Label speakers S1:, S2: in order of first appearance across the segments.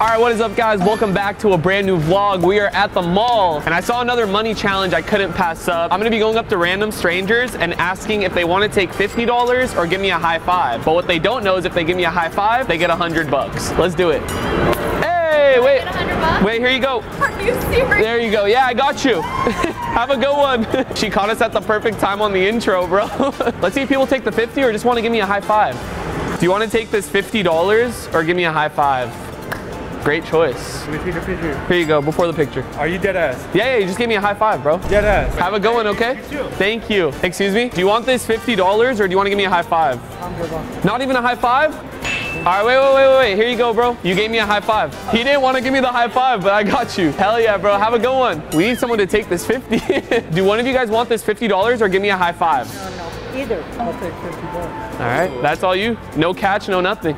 S1: All right, what is up guys? Welcome back to a brand new vlog. We are at the mall and I saw another money challenge I couldn't pass up. I'm gonna be going up to random strangers and asking if they wanna take $50 or give me a high five. But what they don't know is if they give me a high five, they get 100 bucks. Let's do it. Hey, wait. Wait, here you go.
S2: Are you serious?
S1: There you go. Yeah, I got you. Have a good one. she caught us at the perfect time on the intro, bro. Let's see if people take the 50 or just want to give me a high five. Do you want to take this $50 or give me a high five? Great choice.
S3: Let me take a picture.
S1: Here you go, before the picture.
S3: Are you dead ass?
S1: Yeah, yeah, you just gave me a high five, bro.
S3: Dead ass.
S1: Have a good one, okay?
S3: You too.
S1: Thank you. Excuse me? Do you want this $50 or do you want to give me a high five?
S3: I'm good, bro.
S1: Not even a high five? All right, wait, wait, wait, wait, wait. Here you go, bro. You gave me a high five. He didn't want to give me the high five, but I got you. Hell yeah, bro. Have a good one. We need someone to take this 50. Do one of you guys want this $50 or give me a high five? No, no.
S4: Either.
S3: I'll take 50 bucks.
S1: All right, that's all you. No catch, no nothing.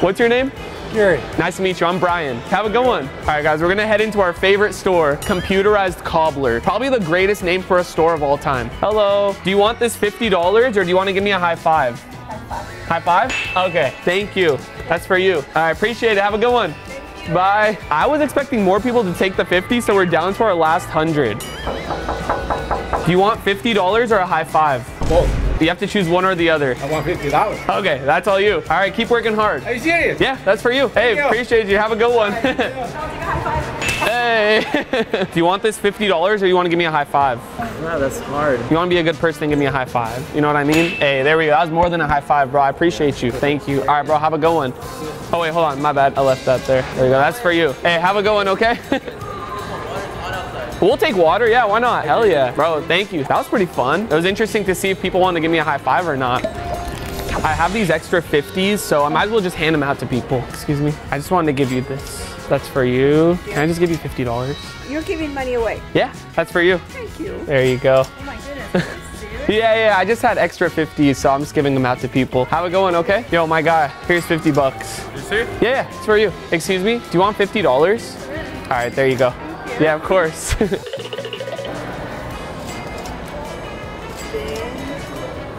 S1: What's your name?
S3: Gary.
S1: Nice to meet you. I'm Brian. Have a good one. All right, guys, we're gonna head into our favorite store, Computerized Cobbler. Probably the greatest name for a store of all time. Hello. Do you want this $50 or do you want to give me a high five? High five. High five? Okay, thank you. That's for you. I appreciate it. Have a good one. Bye. I was expecting more people to take the 50, so we're down to our last 100. Do you want $50 or a high five?
S3: Whoa.
S1: You have to choose one or the other.
S3: I want $50.
S1: Okay, that's all you. All right, keep working hard.
S3: Are you serious?
S1: Yeah, that's for you. Hey,
S3: you.
S1: appreciate you. Have a good one. hey. Do you want this $50 or you want to give me a high five?
S4: Wow, that's hard.
S1: You want to be a good person and give me a high five. You know what I mean? Hey, there we go. That was more than a high five, bro. I appreciate you. Thank you. All right, bro, have a good one. Oh, wait, hold on. My bad. I left that there. There you go. That's for you. Hey, have a good one, okay? We'll take water. Yeah, why not? Hell yeah. Bro, thank you. That was pretty fun. It was interesting to see if people wanted to give me a high five or not. I have these extra 50s, so I might as well just hand them out to people. Excuse me. I just wanted to give you this. That's for you. Can I just give you $50?
S2: You're giving money away.
S1: Yeah, that's for you.
S2: Thank you.
S1: There you go.
S2: Oh my goodness. Are you serious?
S1: Yeah, yeah, I just had extra 50s, so I'm just giving them out to people. Have it going, okay? Yo, my guy, here's 50 bucks.
S3: You serious?
S1: Yeah, yeah, it's for you. Excuse me, do you want $50? All right, there you go. Yeah, of course.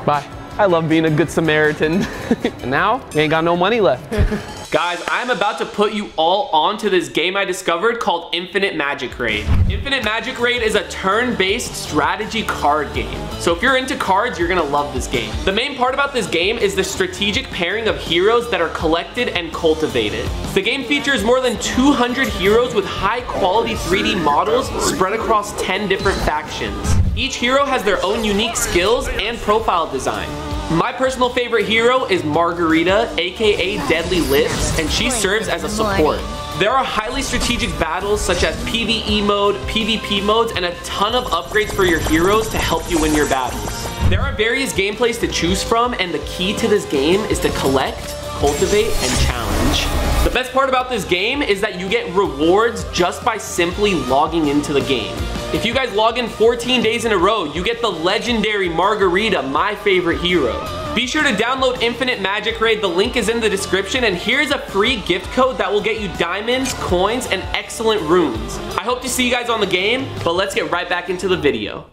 S1: Bye. I love being a good Samaritan. and now, we ain't got no money left. Guys, I'm about to put you all onto this game I discovered called Infinite Magicraid. Infinite Magicraid is a turn-based strategy card game. So if you're into cards, you're gonna love this game. The main part about this game is the strategic pairing of heroes that are collected and cultivated. The game features more than 200 heroes with high quality 3D models spread across 10 different factions. Each hero has their own unique skills and profile design. My personal favorite hero is Margarita, aka Deadly Lips, and she serves as a support. There are highly strategic battles such as PvE mode, PvP modes, and a ton of upgrades for your heroes to help you win your battles. There are various gameplays to choose from, and the key to this game is to collect, cultivate, and challenge. The best part about this game is that you get rewards just by simply logging into the game. If you guys log in 14 days in a row, you get the legendary Margarita, my favorite hero. Be sure to download Infinite Magicraid, the link is in the description, and here's a free gift code that will get you diamonds, coins, and excellent runes. I hope to see you guys on the game, but let's get right back into the video.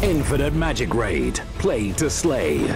S5: Infinite Magicraid. Play to slay.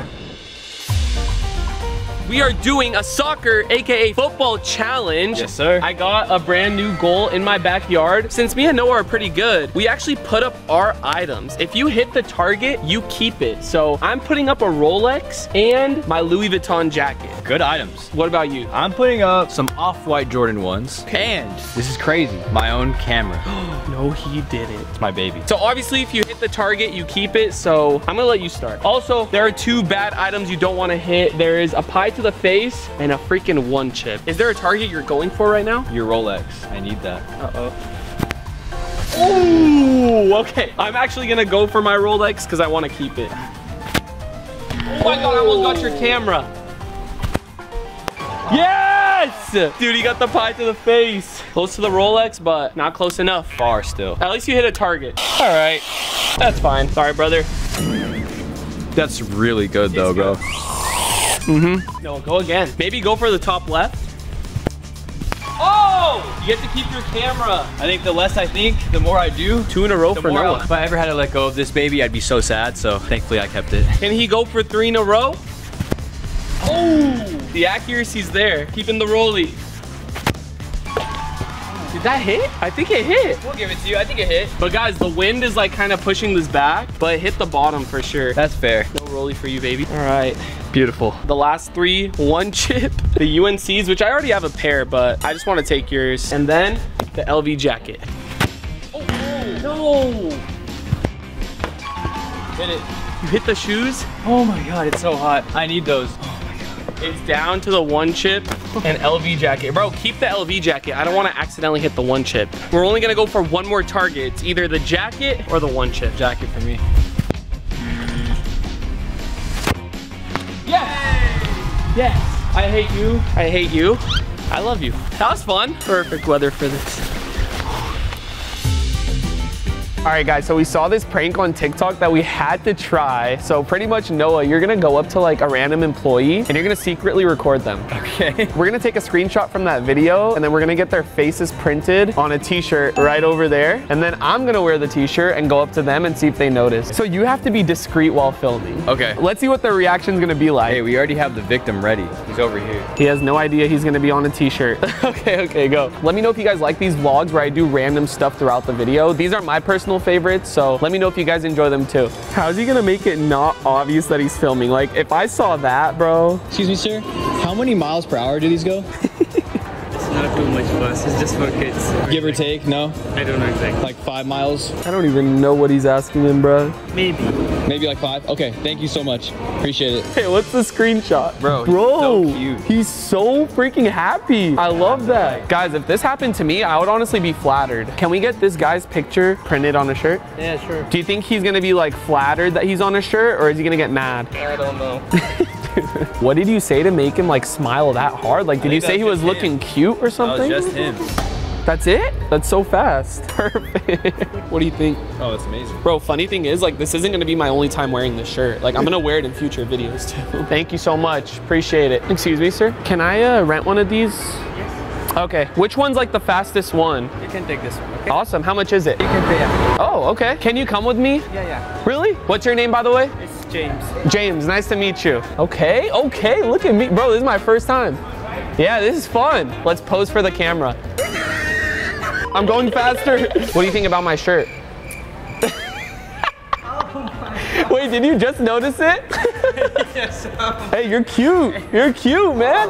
S1: We are doing a soccer, aka football challenge.
S6: Yes, sir.
S1: I got a brand new goal in my backyard. Since me and Noah are pretty good, we actually put up our items. If you hit the target, you keep it. So I'm putting up a Rolex and my Louis Vuitton jacket.
S6: Good items.
S1: What about you?
S6: I'm putting up some off-white Jordan ones. And this is crazy, my own camera.
S1: No, he didn't.
S6: It's my baby.
S1: So obviously if you hit the target, you keep it. So I'm gonna let you start. Also, there are two bad items you don't wanna hit. There is a pie to the face and a freaking one chip. Is there a target you're going for right now?
S6: Your Rolex. I need that.
S1: Uh-oh. Ooh, okay. I'm actually gonna go for my Rolex because I want to keep it. Oh my god, I almost got your camera. Yes! Dude, he got the pie to the face. Close to the Rolex, but not close enough.
S6: Far still.
S1: At least you hit a target. All right, that's fine. Sorry, brother.
S6: That's really good though, bro.
S1: Mm-hmm. No, go again. Maybe go for the top left. Oh! You get to keep your camera.
S6: I think the less I think, the more I do.
S1: Two in a row
S6: The
S1: for
S6: more
S1: Noah.
S6: if I ever had to let go of this baby, I'd be so sad. So thankfully I kept it.
S1: Can he go for three in a row? Oh! The accuracy's there. Keeping the rollie. Did that hit? I think it hit.
S6: We'll give it to you. I think it hit.
S1: But guys, the wind is like kind of pushing this back, but it hit the bottom for sure.
S6: That's fair.
S1: No rolly for you, baby. All right. Beautiful. The last three, one chip, the UNCs, which I already have a pair, but I just want to take yours. And then the LV jacket. Oh, oh, no.
S6: Hit it.
S1: You hit the shoes?
S6: Oh my god, it's so hot. I need those. Oh my god.
S1: It's down to the one chip and LV jacket. Bro, keep the LV jacket. I don't want to accidentally hit the one chip. We're only going to go for one more target. It's either the jacket or the one chip.
S6: Jacket for me.
S1: Yes! I hate you. I hate you. I love you. That was fun. Perfect weather for this. All right, guys, so we saw this prank on TikTok that we had to try. So pretty much, Noah, you're gonna go up to like a random employee and you're gonna secretly record them.
S6: Okay.
S1: We're gonna take a screenshot from that video and then we're gonna get their faces printed on a t-shirt right over there. And then I'm gonna wear the t-shirt and go up to them and see if they notice. So you have to be discreet while filming.
S6: Okay.
S1: Let's see what their reaction's gonna be like.
S6: Hey, we already have the victim ready. He's over here.
S1: He has no idea he's gonna be on a t-shirt. okay, okay, go. Let me know if you guys like these vlogs where I do random stuff throughout the video. These are my personal favorites, so let me know if you guys enjoy them too. How's he gonna make it not obvious that he's filming? Like, if I saw that, bro.
S7: Excuse me, sir. How many miles per hour do these go?
S3: It's not too much fuss. It's just for kids.
S7: Give or take? No?
S3: I don't know exactly.
S7: Like five miles?
S1: I don't even know what he's asking him, bro.
S3: Maybe.
S7: Maybe like five? Okay, thank you so much. Appreciate it.
S1: Hey, what's the screenshot?
S6: Bro, he's
S1: bro,
S6: so cute.
S1: he's so freaking happy. I love that. Guys, if this happened to me, I would honestly be flattered. Can we get this guy's picture printed on a shirt?
S3: Yeah, sure.
S1: Do you think he's gonna be like flattered that he's on a shirt or is he gonna get mad?
S3: I don't know.
S1: What did you say to make him like smile that hard? Like, did you say he was
S6: just
S1: looking cute or
S6: That
S1: something?
S6: was just him.
S1: That's it? That's so fast. Perfect. what do you think?
S6: Oh, it's amazing.
S1: Bro, funny thing is, like, this isn't gonna be my only time wearing this shirt. Like, I'm gonna wear it in future videos too. Thank you so much. Appreciate it. Excuse me, sir. Can I uh, rent one of these? Yes. Okay. Which one's like the fastest one?
S3: You can take this one, okay?
S1: Awesome. How much is it?
S3: You can pay after.
S1: Oh, okay. Can you come with me?
S3: Yeah, yeah.
S1: Really? What's your name, by the way?
S3: It's James.
S1: James, nice to meet you. Okay, okay, look at me. Bro, this is my first time. Yeah, this is fun. Let's pose for the camera. I'm going faster. What do you think about my shirt? Wait, did you just notice it? hey, you're cute. You're cute, man.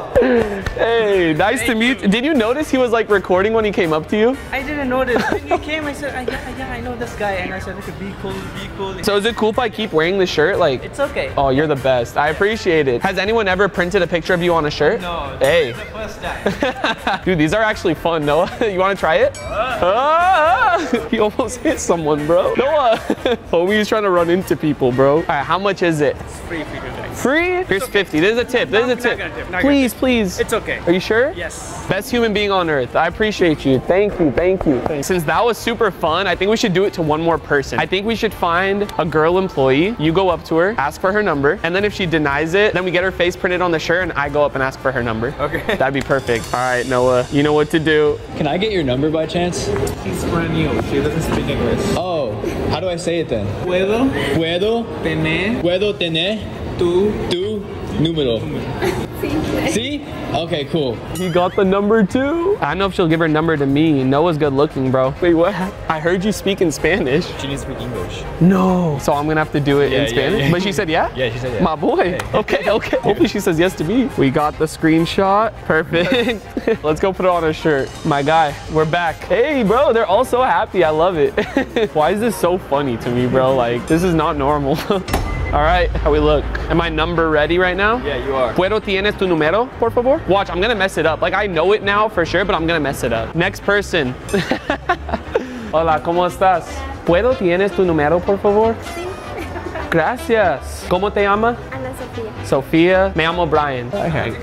S1: Hey, nice to meet you. Did you notice he was like recording when he came up to you?
S3: I didn't notice. When you came, I said, I, yeah, yeah, I know this guy. And I said, okay, be cool, be cool.
S1: So is it cool if I keep wearing the shirt? Like,
S3: it's okay.
S1: oh, you're the best. I appreciate it. Has anyone ever printed a picture of you on a shirt?
S3: No,
S1: Hey.
S3: the first time.
S1: Dude, these are actually fun, Noah. you want to try it? Ah! He almost hit someone, bro. Noah! Homie's trying to run into people, bro. All right, how much is it?
S3: It's free for you guys.
S1: Free? Here's 50. There's a tip. There's a
S3: Not
S1: tip.
S3: tip, not
S1: Please,
S3: tip.
S1: please.
S3: It's okay.
S1: Are you sure?
S3: Yes.
S1: Best human being on earth. I appreciate you. Thank you, thank you. Since that was super fun, I think we should do it to one more person. I think we should find a girl employee. You go up to her, ask for her number, and then if she denies it, then we get her face printed on the shirt and I go up and ask for her number.
S6: Okay.
S1: That'd be perfect. All right, Noah, you know what to do.
S7: Can I get your number by chance?
S3: She's brand new. She doesn't speak English.
S7: Oh, how do I say it then?
S3: Puedo
S7: Puedo,
S3: tener
S7: puedo tener
S3: tu
S7: tu número. See? Okay, cool.
S1: He got the number two. I don't know if she'll give her number to me. Noah's good looking, bro. Wait, what? I heard you speak in Spanish.
S6: She needs to speak English.
S1: No. So I'm gonna have to do it
S6: Yeah,
S1: in Spanish?
S6: yeah.
S1: But she said yeah?
S6: Yeah, she said yeah.
S1: My boy. Okay, okay. Hopefully she says yes to me. We got the screenshot. Perfect. Let's go put it on her shirt. My guy, we're back. Hey, bro, they're all so happy. I love it. Why is this so funny to me, bro? Like, this is not normal. All right, how we look? Am I number ready right now?
S6: Yeah, you are.
S1: Puedo tienes tu número, por favor? Watch, I'm gonna mess it up. Like, I know it now for sure, but I'm gonna mess it up. Next person. Hola, ¿cómo estás? ¿Puedo tienes tu número, por favor?
S2: Sí.
S1: Gracias. ¿Cómo te llamas?
S2: Ana Sofía.
S1: Sophia. Me llamo Brian. Okay.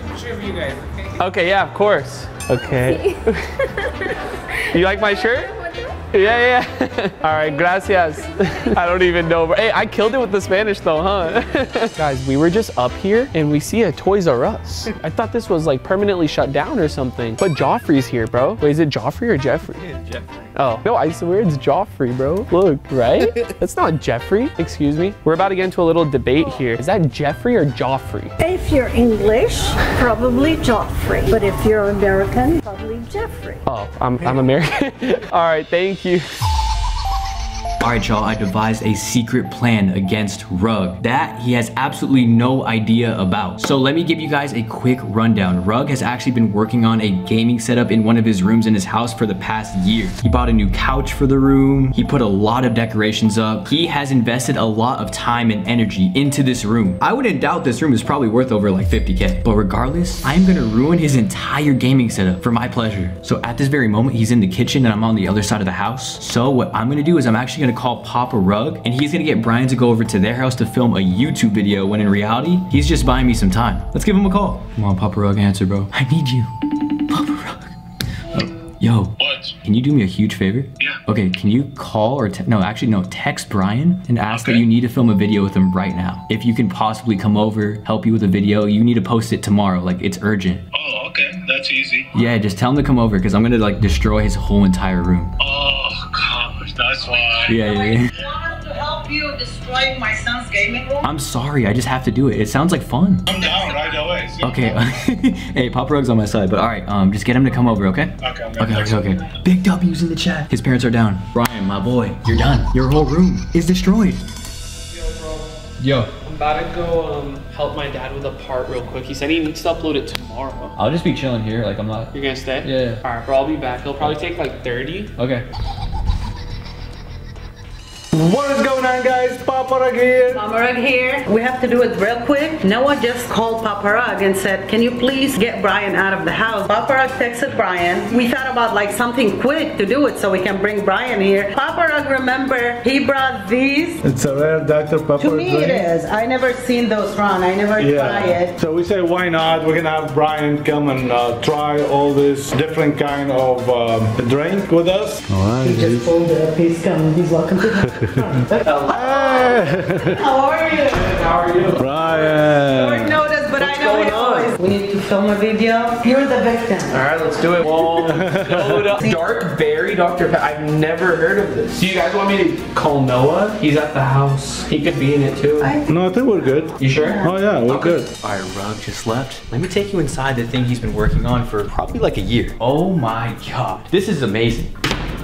S1: Okay, yeah, of course. Okay. you like my shirt? Yeah, yeah. All right, gracias. I don't even know. Hey, I killed it with the Spanish though, huh? Guys, we were just up here and we see a Toys R Us. I thought this was like permanently shut down or something. But Joffrey's here, bro. Wait, is it Joffrey or Jeffrey?
S6: Jeffrey.
S1: Oh, no, I swear it's Joffrey, bro. Look, right? That's not Jeffrey. Excuse me. We're about to get into a little debate here. Is that Jeffrey or Joffrey?
S2: If you're English, probably Joffrey. But if you're American, probably Jeffrey.
S1: Oh, I'm, I'm American. All right, thank you.
S8: Alright y'all, I devised a secret plan against Rug that he has absolutely no idea about. So let me give you guys a quick rundown. Rug has actually been working on a gaming setup in one of his rooms in his house for the past year. He bought a new couch for the room. He put a lot of decorations up. He has invested a lot of time and energy into this room. I wouldn't doubt this room is probably worth over like 50k. But regardless, I'm gonna ruin his entire gaming setup for my pleasure. So at this very moment, he's in the kitchen and I'm on the other side of the house. So what I'm gonna do is I'm actually gonna call Papa Rug and he's gonna get Brian to go over to their house to film a YouTube video when in reality, he's just buying me some time. Let's give him a call. Come on, Papa Rug, answer, bro. I need you. Papa Rug. Oh, yo.
S9: What?
S8: Can you do me a huge favor?
S9: Yeah.
S8: Okay, can you call or no, actually no, text Brian and ask that you need to film a video with him right now. If you can possibly come over, help you with a video, you need to post it tomorrow. Like it's urgent.
S9: Oh, okay. That's easy.
S8: Yeah, just tell him to come over because I'm gonna like destroy his whole entire room.
S9: Oh, gosh. That's.
S8: Yeah, yeah, yeah.
S10: You want to help you destroy my son's gaming room?
S8: I'm sorry, I just have to do it. It sounds like fun.
S9: I'm down right away. See?
S8: Okay. hey, Pop Rug's on my side, but all right, um, just get him to come over, okay?
S9: Okay,
S8: Okay, okay, okay. Big W's in the chat. His parents are down. Brian, my boy, you're done. Your whole room is destroyed.
S7: Yo,
S1: I'm about to go um, help my dad with a part real quick. He said he needs to upload it tomorrow.
S7: I'll just be chilling here. Like I'm not.
S1: You're gonna stay?
S7: Yeah.
S1: All right, bro, I'll be back. It'll probably take like 30.
S7: Okay.
S3: What is going on, guys? Papa Rag here.
S10: Paparag here. We have to do it real quick. Noah just called Paparag and said, can you please get Brian out of the house? Paparag texted Brian. We thought about like something quick to do it so we can bring Brian here. Paparag, remember, he brought these.
S11: It's a rare Dr. Pepper
S10: To me it
S11: drink.
S10: is. I never seen those run. I never try it.
S11: So we say, why not? We're gonna have Brian come and uh, try all this different kind of um, drink with us. All right.
S10: He just pulled it up. He's coming. He's welcome to the How are you?
S1: How are you?
S10: I
S11: Brian.
S10: noticed, but I know his
S1: on?
S10: voice. We need to film a video. You're the victim.
S1: All right, let's do it. Whoa. Dark berry Dr. Pepper. I've never heard of this. Do you guys want me to call Noah? He's at the house. He could be in it too.
S11: No, I think we're good.
S1: You sure?
S11: Oh yeah, we're good.
S8: All right, Rug just left. Let me take you inside the thing he's been working on for probably like a year. Oh my god, this is amazing.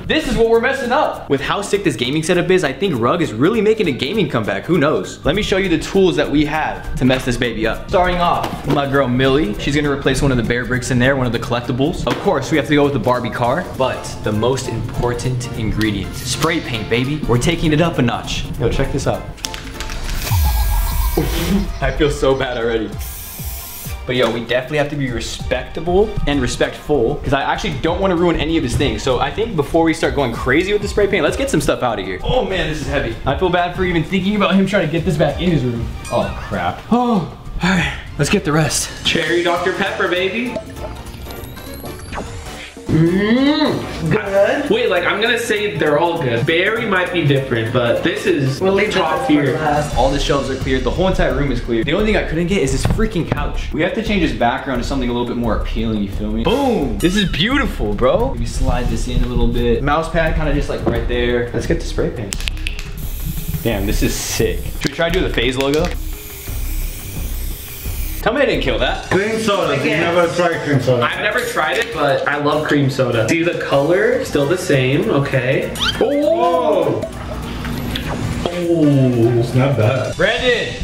S8: This is what we're messing up. With how sick this gaming setup is, I think Rug is really making a gaming comeback. Who knows? Let me show you the tools that we have to mess this baby up. Starting off, my girl Millie. She's gonna replace one of the Bearbricks in there, one of the collectibles. Of course, we have to go with the Barbie car, but the most important ingredient, spray paint, baby. We're taking it up a notch. Yo, check this out. I feel so bad already. But yo, we definitely have to be respectable and respectful because I actually don't want to ruin any of his things. So I think before we start going crazy with the spray paint, let's get some stuff out of here. Oh man, this is heavy. I feel bad for even thinking about him trying to get this back in his room. Oh crap. Oh, all right, let's get the rest.
S1: Cherry Dr. Pepper, baby. Mmm.
S10: Good.
S1: Wait, like I'm gonna say they're all good. Berry might be different, but this is
S10: We'll leave
S1: top
S10: that for
S1: tier.
S8: All the shelves are cleared. The whole entire room is cleared. The only thing I couldn't get is this freaking couch. We have to change his background to something a little bit more appealing, you feel me? Boom! This is beautiful, bro. Maybe slide this in a little bit. Mouse pad kind of just like right there. Let's get the spray paint. Damn, this is sick. Should we try to do the FaZe logo? Tell me I didn't kill that.
S11: Cream soda. You never tried cream soda.
S1: I've never tried it, but I love cream soda. See the color, still the same, okay. Oh! Oh!
S11: It's not bad.
S8: Brandon!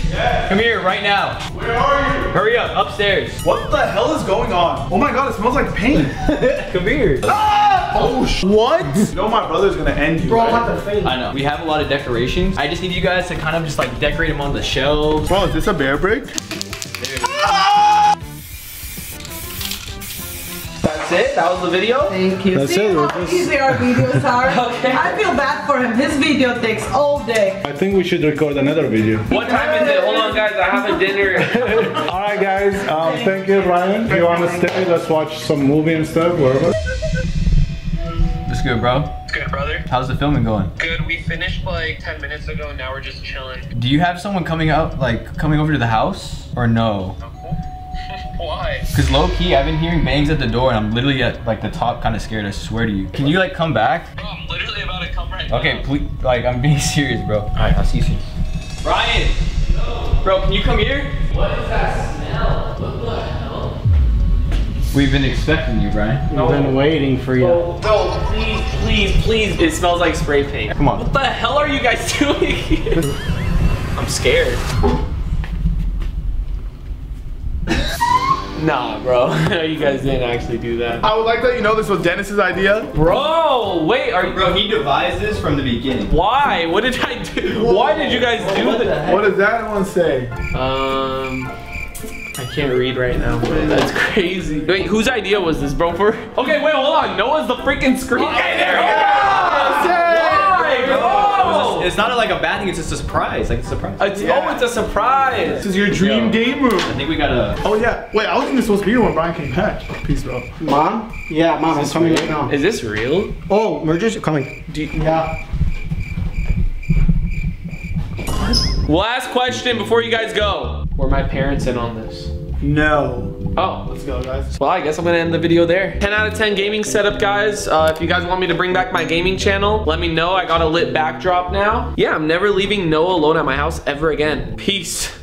S8: Come here right now.
S3: Where are you?
S8: Hurry up, upstairs.
S3: What the hell is going on? Oh my god, it smells like paint.
S8: Come here. Ah!
S3: oh, sh- what? You know my brother's gonna end you.
S10: Bro,
S3: right?
S10: what the face?
S8: I know. We have a lot of decorations. I just need you guys to kind of just like decorate them on the shelves.
S11: Bro, is this a Bearbrick?
S1: That's it? That was the video?
S10: Thank you.
S11: That's
S10: See
S11: it, we're
S10: how
S11: just-
S10: easy our videos are?
S1: Okay.
S10: I feel bad for him. His video takes all day.
S11: I think we should record another video.
S1: What time is it? Hold on, guys. I have a dinner.
S11: All right, guys. Um, thank you, Ryan. If you want to stay, let's watch some movie and stuff, wherever.
S8: What's good, bro?
S9: Good, brother.
S8: How's the filming going?
S9: Good. We finished like 10 minutes ago and now we're just chilling.
S8: Do you have someone coming out, like coming over to the house, or no?
S12: Why?
S8: Cause low key, I've been hearing bangs at the door, and I'm literally at like the top, kind of scared. I swear to you. Can you like come back?
S12: Bro, I'm literally about to come right
S8: Okay, please. Like I'm being serious, bro. All right, I'll see you soon.
S1: Brian! Bro, can you come here? What is that smell? What the hell?
S8: We've been expecting you, Brian.
S6: I've been waiting for you.
S1: No, please, please, please. It smells like spray paint.
S8: Come on.
S1: What the hell are you guys doing? I'm scared. Nah, bro. you guys didn't actually do that.
S13: I would like to let you know this was Dennis's idea.
S1: Bro, wait, are you...
S8: Bro, he devised this from the beginning.
S1: Why? What did I do? Why did you guys do that?
S13: What does that one say?
S1: Um... I can't read right now. That's crazy. Wait, whose idea was this, bro? For okay, wait, hold on. Noah's the freaking screen. Okay, there we go. Why, bro?
S8: It's not like a bad thing. It's just a surprise. Like a surprise.
S1: It's, Oh, it's a surprise.
S13: This is your dream game room.
S8: I think we gotta.
S13: Oh yeah. Wait, I was even supposed to be here when Brian came back. Peace, bro.
S6: Mom? Yeah, mom, I'm coming right now.
S1: Is this real?
S6: Oh, we're just coming.
S13: Yeah.
S1: Last question before you guys go. Were my parents in on this?
S6: No.
S1: Oh, let's go, guys. Well, I guess I'm gonna end the video there. 10 out of 10 gaming setup, guys. Uh, if you guys want me to bring back my gaming channel, let me know. I got a lit backdrop now. Yeah, I'm never leaving Noah alone at my house ever again. Peace.